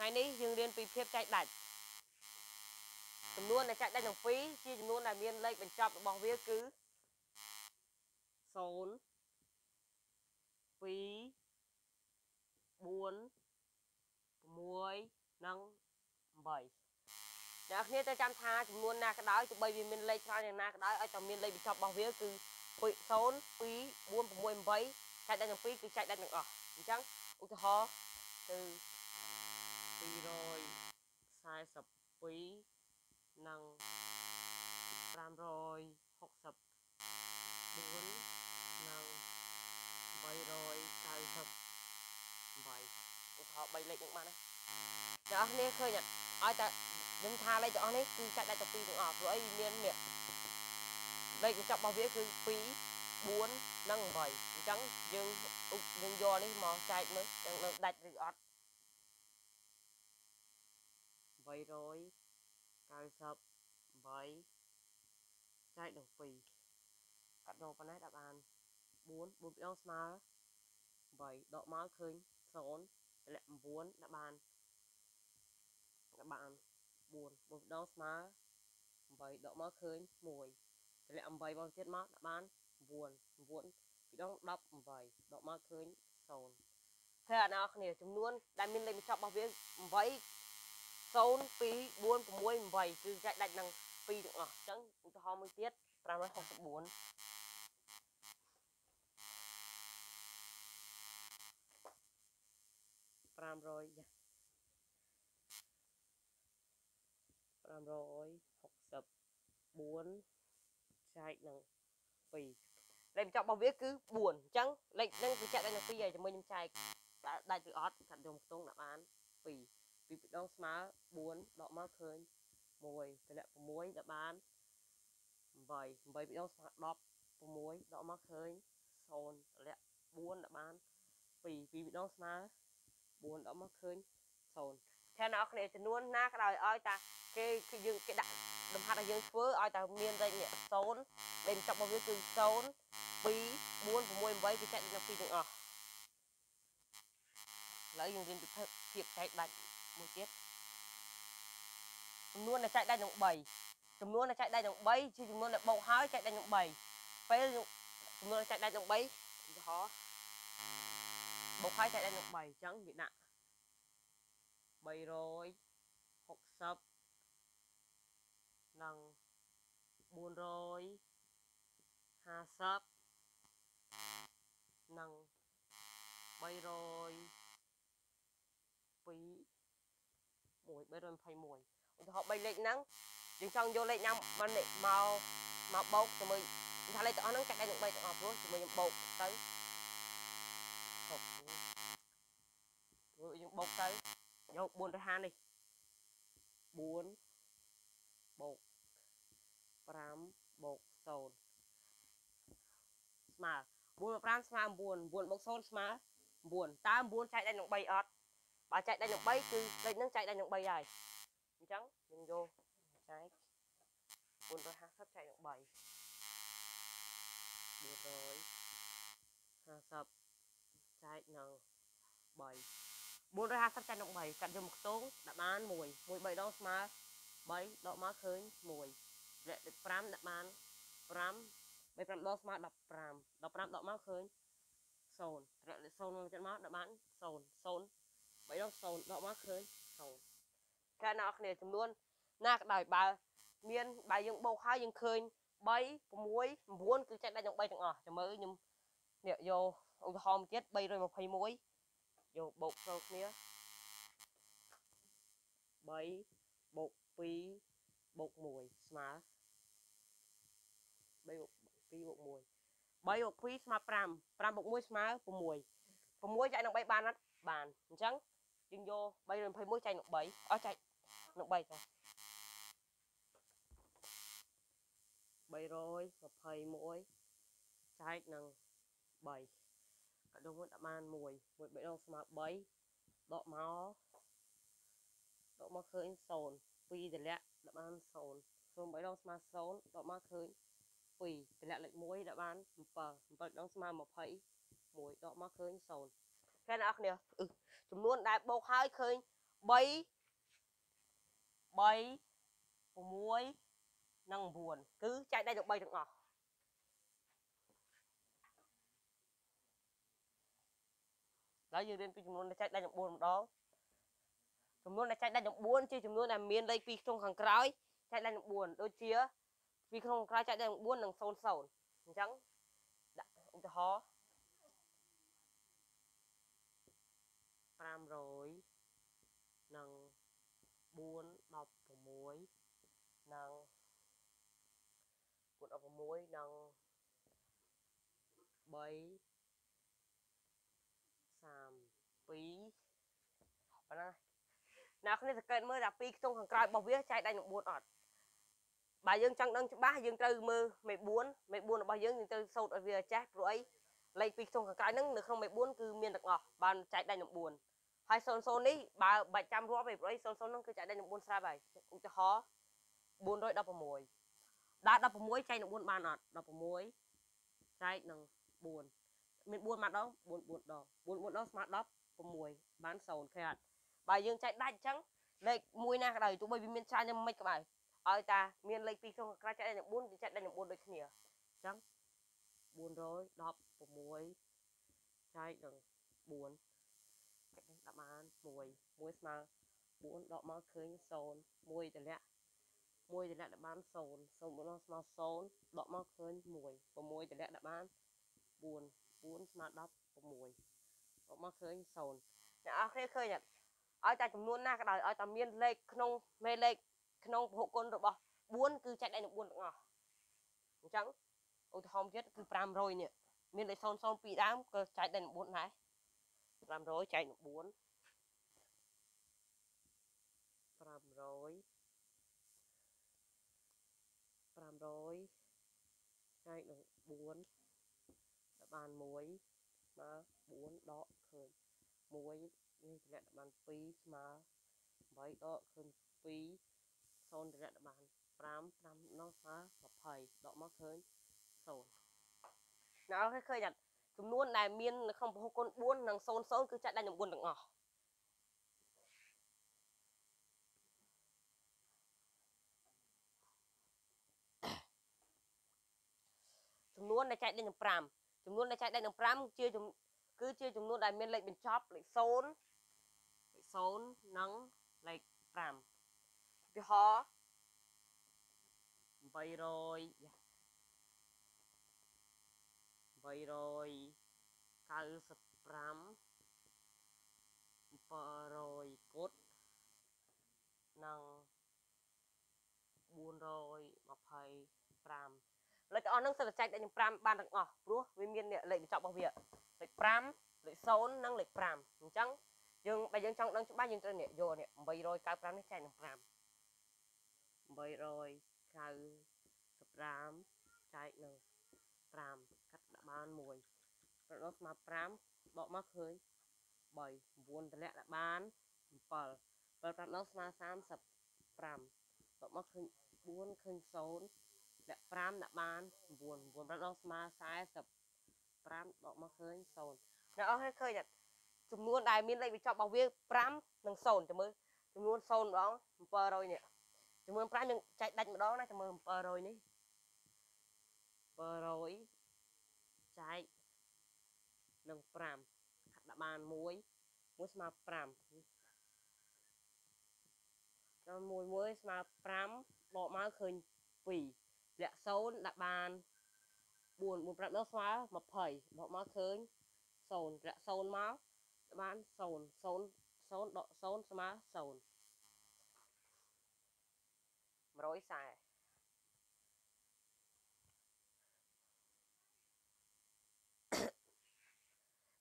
ថ្ងៃនេះយើងរៀនពីភាពចែកដាច់ចំនួនដែលចែកដាច់ទាំងពីរជាចំនួនដែលមានលេខបញ្ចប់របស់វាគឺ0 2 4 6និង8អ្នកគ្នាត្រូវចាំថាចំនួនណាក៏ដោយទោះបីវាមានលេខច្រើនយ៉ាងណាក៏ដោយឲ្យតែមានលេខបញ្ចប់របស់វាគឺ0 2 4 6 8ចែកដាច់ទាំងពីរគឺចែកដាច់ទាំងអស់អញ្ចឹងឧទាហរណ៍គឺ 242និង564និង398ឧទាហរណ៍3លេខហ្នឹងបានណាអ្នកនរគ្នាឃើញអត់ឲ្យតែខ្ញុំថាលេខទាំងអស់នេះគឺចាច់ដាច់ទាំងពីរទាំងអស់ព្រោះអីមាននេះលេខកញ្ចប់របស់វាគឺ2 4និង8អញ្ចឹងយើងយើងយកនេះមកចែកមើលទាំងនៅដាច់ឬអត់ 398ចែកនឹង2កាត់យកប៉ុណ្ណេះដាក់បាន4 4ពីដងស្មើ8ដកមកឃើញ0តម្លាក់9ដាក់បានដាក់បាន4 4ពីដងស្មើ8ដកមកឃើញ1តម្លាក់8មកទៀតមកដាក់បាន9 9ពីដង18ដកមកឃើញ0ហើយអានគ្នាចំនួនដែលមានលេខបញ្ចប់របស់វា8 0 2 4 6 8គឺចែកដាច់នឹង2ទាំងអស់អញ្ចឹងឧទាហរណ៍មួយទៀត564 500យ៉ា564ចែកនឹង2លេខបញ្ចប់របស់វាគឺ4អញ្ចឹងលេខនឹងគឺចែកដាច់នឹង2ហើយជាមួយខ្ញុំចែកដាច់ឬអត់កាត់យកខ្ទង់ដាក់បាន2 2ពី ដងស្មើ4ដកមកឃើញ1តម្លាក់6ដល់បាន8 8ពីដងស្មើ10 6ដកមកឃើញ0តម្លាក់4ដល់បាន2 2ពីដងស្មើ4ដកមកឃើញ0ខាងអ្នកគ្នាចំនួនណាក៏ដោយឲ្យតាគេគឺយើងគេដាក់លំហាត់ឲ្យយើងធ្វើឲ្យតែមានលេខនេះ0លេខចប់របស់វាគឺ0 2 4 6 8គឺចែកដល់2ទាំងអស់ឥឡូវយើងរៀនពីភាពចែកដាច់ មួយទៀតចំនួនដែលចែកដៃនឹង3ចំនួនដែលចែកដៃនឹង3ជាចំនួនដែលបូកហើយចែកដៃនឹង3ពេលចំនួនដែលចែកដៃនឹង3ឧទាហរណ៍បូកហើយចែកដៃនឹង3អញ្ចឹងវាដាក់360និង450និង300 2 321ឧទាហរណ៍3លេខហ្នឹងយើងចង់យកលេខណាមកមកមកបូកជាមួយថាលេខទាំងអស់ហ្នឹងចាក់ដៃនឹង3ទាំងអស់ព្រោះជាមួយខ្ញុំបូកទៅហូបព្រោះយើងបូកទៅយក450នេះ4បូក5បូក0ស្មើ4 5ស្មើ9 9បូក0ស្មើ9តើ9ចែកដៃនឹង3អត់ បើចែកដៃនឹង3គឺលេខហ្នឹងចែកដៃនឹង3ហើយអញ្ចឹងយើងយកចែក450ចែកនឹង3 450ចែកនឹង3 450ចែកនឹង3កាត់យកមកខ្ទង់ដាក់បាន1 1 3ដងស្មើ3ដកមកឃើញ1រយៈ5ដាក់បាន5 3 5ដងស្មើ15 15ដកមកឃើញ0រយៈ0ចិត្តមកដាក់បាន0 0 3ដង0ដកមកឃើញ0កាលអ្នកគ្នាចំនួនណាក៏ដោយបើមានបើយើងបូកហើយយើងឃើញ3 6 9គឺចែកដាច់នឹង3ទាំងអស់ចាំមើលខ្ញុំនេះយកឧទាហរណ៍មួយទៀត321យកបូកចូលគ្នា3បូក2បូក1ស្មើ3បូក2បូក1 3បូក2ស្មើ5 5បូក1ស្មើ6 6ចែកនឹង3បានអត់បានអញ្ចឹង យើងយក321ចែកនឹង3អស់ចែកនឹង3ចា321ចែកនឹង3កាត់ដូចមួយដាក់បាន1 1 3ដងស្មើ3ដកមកដកមកឃើញ0 2តម្លាក់ដាក់បាន0 0 3ដងស្មើ0ដកមកឃើញ2តម្លាក់លេខ1ដាក់បាន7 7ដងស្មើ20 1ដកមកឃើញ0ឃើញអ្នកនរគ្នា ចំនួនដែលបូកហើយឃើញនិង9គឺចែកដៃទាំង3ទាំងអស់ហើយយើងរៀនពីចំនួនដែលចែកដៃទាំង4ម្ដងចំនួនដែលចែកដៃទាំង4ជាចំនួនដែលមានលេខពីក្នុងខាងក្រោយចែកដៃទាំង4ដូចជាពីក្នុងខាងក្រោយចែកដៃទាំង4និង00អញ្ចឹងដាក់ឧទាហរណ៍ 500និង4 16និង416និង3 32ប៉ុណ្ណាអ្នកគ្នាសង្កេតមើលថាពីខ្ទង់ខាងក្រោយរបស់វាចែកដៃនឹង4អត់បើយើងចង់ដឹងច្បាស់យើងត្រូវមើលមេ4មេ4របស់យើងយើងត្រូវសូត្រឲ្យវាចេះព្រោះអីលេខពីខ្ទង់ខាងក្រោយហ្នឹងនៅក្នុងមេ4គឺមានទាំងអស់បានចែកដៃនឹង4 ហើយ00នេះបើបាច់ចាំរាប់ទេព្រោះអី00ហ្នឹងគឺចែកដៃនឹង4ស្រាប់ហើយឧទាហរណ៍416ដាក់16ចែកនឹង4បានអត់16ចែកនឹង4មាន4ម៉ាត់ដង4 4ដង4 4ដងស្មើ10 6បាន0ឃើញអត់បើយើងចែកដាច់អញ្ចឹងលេខមួយណាក៏ដោយទោះបីវាមានច្រើនយ៉ាងម៉េចក៏ដោយឲ្យតាមានលេខ2ក្នុងក្រៅចែកដល់4គឺចែកដល់9ដូចគ្នាអញ្ចឹង416ចែកនឹង4 ដាក់បាន1 1ស្មើ4ដកមកឃើញ0 1តម្លាក់1តម្លាក់ដាក់បាន0 0មកដល់ស្មើ0ដកមកឃើញ1 6តម្លាក់ដាក់បាន4 4ស្មើ16អอกមកឃើញ0អ្នកអរគ្នាឃើញអត់ឲ្យតែចំនួនណាក៏ដោយឲ្យតែមានលេខក្នុងមេលេខក្នុងពហុគុណរបស់4គឺចែកដៃនឹង4ទាំងអស់អញ្ចឹងឧទាហរណ៍ទៀតគឺ500នេះមានលេខ00ពីដើមក៏ចែកដៃនឹង4ដែរ 500ចែកនឹង4 500500ចែកនឹង4បាន1ស្មើ4ដកឃើញ1នេះតម្លាក់បាន2ស្មើ8ដកឃើញ2 0តម្លាក់បាន5 5នោះស្មើ20ដកមកឃើញ0ណៅគេឃើញអត់ ចំនួនដែលមាននៅក្នុងពហុគុណ4និង00គឺចាក់ដៃនឹង4ទាំងអស់ចំនួនដែលចែកដៃនឹង5ចំនួនដែលចែកដៃនឹង5ជាគឺជាចំនួនដែលមានលេខបញ្ចប់លេខ0លេខ0និងលេខ5ឧទាហរណ៍800 895 700គុតនិង425លេខទាំងអស់ហ្នឹងសិតតែចែកដល់នឹង5បានទាំងអស់ព្រោះវាមានលេខបញ្ចប់របស់វាលេខ5លេខ0និងលេខ5អញ្ចឹងយើងបើយើងចង់ដឹងច្បាស់យើងត្រូវនេះយកនេះ895នេះចែកនឹង5 895ចែកនឹង5កាត់ដាក់ បាន1ប្រដស្មើ5ដកមកឃើញ3 9តម្លាក់ដាក់បាន7 7 5ដកស្មើ35ដកមកឃើញ4ឃើញ0ដាក់5ដាក់បាន9 9ដល់ស្មើ45ដកមកឃើញ0អ្នកអស់ឲ្យឃើញចំនួនដែលមានលេខបញ្ចប់របស់វា5និង0ចាំមើលចំនួន0ម្ដង700នេះចំនួន5នឹងចែកដាច់ម្ដងណាចាំមើល700នេះ700 ចែកនឹង5ខាត់ដាក់បាន1 1ស្មើ5ដល់1 1ស្មើ5ដកមកឃើញ2លាក់0ដាក់បាន4 4 5ដងស្មើ20បកមកឃើញ0លាក់0មកបាន0 0 0ដក0ស្មើ0 140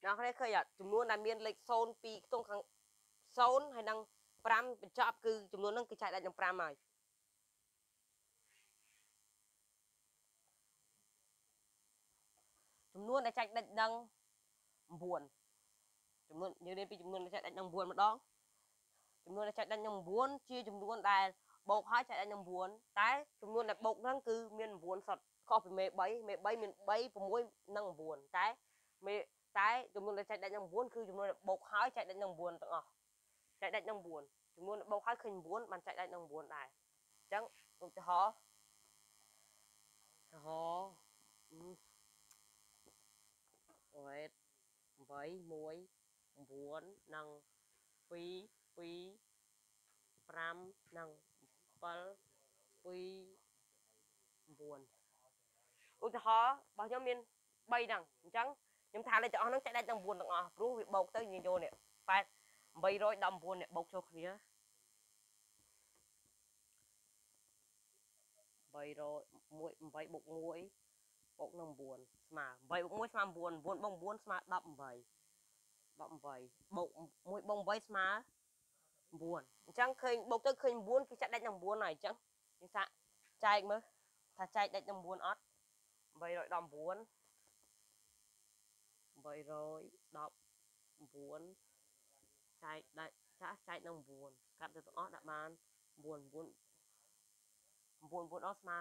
អ្នកគ្នាឃើញអត់ចំនួនដែលមានលេខ0ពីខ្ទង់ខាង0ហើយនឹង5បញ្ចប់គឺចំនួនហ្នឹងគឺចែកដាច់នឹង5ហើយចំនួនដែលចែកដាច់នឹង9ចំនួនយើងរៀនពីចំនួនដែលចែកដាច់នឹង9ម្ដងចំនួនដែលចែកដាច់នឹង9ជាចំនួនដែលបូកហើយចែកដាច់នឹង9តែចំនួនដែលបូកហ្នឹងគឺមាន9សុទ្ធខុសពីមេ3មេ3មាន3 6និង9តែមេ តែចំនួនដែលចែកដាច់នឹង9គឺចំនួនដែលបូកហើយចែកដាច់នឹង9ទាំងអស់ចែកដាច់នឹង9ចំនួនបូកហើយឃើញ9បានចែកដាច់នឹង9ដែរអញ្ចឹងឧទាហរណ៍ឧទាហរណ៍អឺ8 8 1 9និង2 2 5និង7 2 9ឧទាហរណ៍របស់ខ្ញុំមាន3ហ្នឹងអញ្ចឹង ខ្ញុំថាលេខទាំងអស់ហ្នឹងចែកដាច់ទាំង9ទាំងអស់ព្រោះវាបូកទៅយើងយកនេះ8 819នេះបូកចូលគ្នា300 1 8បូក1បូកនឹង9ស្មើ8បូក1ស្មើ9 9បូក9ស្មើ18 18បូក1បូក8ស្មើ9អញ្ចឹងឃើញបូកទៅឃើញ9គឺចាក់ដាច់នឹង9ហើយអញ្ចឹងយើងសាកចែកមើលថាចែកដាច់នឹង9អត់819 819ចែកដាច់ចាស់ចែកនឹង9កាត់ទៅទាំងអស់ដាក់បាន9 9 9 9អស់ស្មើ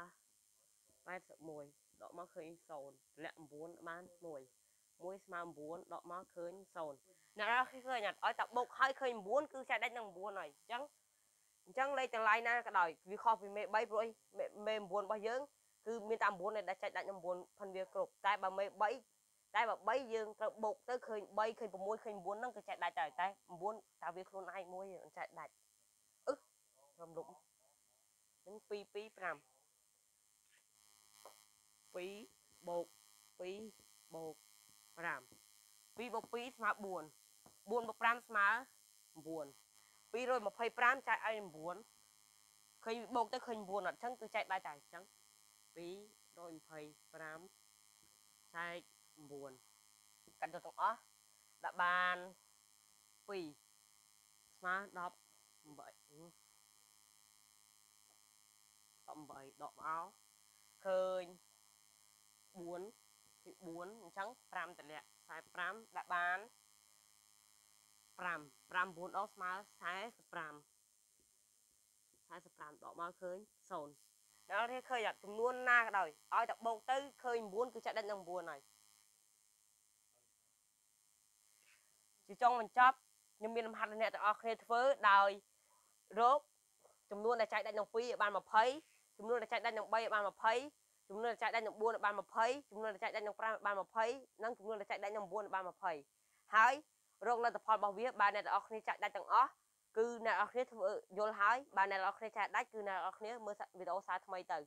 81ដកមកឃើញ0តម្លាក់9បាន1 1ស្មើ9ដកមកឃើញ0អ្នកណាឃើញអត់ឲ្យតែបុកឲ្យឃើញ9គឺចែកដាច់នឹង9ហើយអញ្ចឹងអញ្ចឹងលេខទាំងឡាយណាក៏ដោយវាខុសពីមេ3ព្រោះមេ9របស់យើងគឺមានតែ9ដែលចែកដាច់នឹង9ផិនវាគ្រប់តែបើមេ3 តែបើ3យើងត្រូវបុកទៅឃើញ3ឃើញ6ឃើញ9ហ្នឹងគឺចែកដាច់តែតែ9តើវាខ្លួនឯងមួយមិនចែកដាច់អឹរំលំនឹង2 2 5 2បូក2បូក5 2បូក2ស្មើ4 4បូក5ស្មើ9 225ចែកឲ្យ9ឃើញបូកទៅឃើញ9អត់ចឹងគឺចែកដាច់តែអញ្ចឹង225ចែក 9កាត់ទៅទាំងអស់ដាក់បាន2ស្មើ18 18ដកមកឃើញ4ពី4អញ្ចឹង5តម្លាក់45ដាក់បាន5 5 9ដកស្មើ45 45ដកមកឃើញ0ដល់នេះឃើញអត់ចំនួនណាក៏ដោយឲ្យតែបូកទៅឃើញ9គឺចាក់ដាច់នឹង9ហើយ ជាចុងបញ្ចប់ខ្ញុំមានលំហាត់អ្នកទាំងអស់គ្នាធ្វើដោយរកចំនួនដែលចែកដាច់នឹង2ឲ្យបាន20ចំនួនដែលចែកដាច់នឹង3ឲ្យបាន20ចំនួនដែលចែកដាច់នឹង4ឲ្យបាន20ចំនួនដែលចែកដាច់នឹង5ឲ្យបាន20និងចំនួនដែលចែកដាច់នឹង9ឲ្យបាន20ហើយរកលទ្ធផលរបស់វាបានអ្នកទាំងអស់គ្នាចែកដាច់ទាំងអស់គឺអ្នកនរគ្នាធ្វើយល់ហើយបើអ្នកនរគ្នាចែកដាច់គឺអ្នកនរគ្នាមើលវីដេអូសារថ្មីទៅ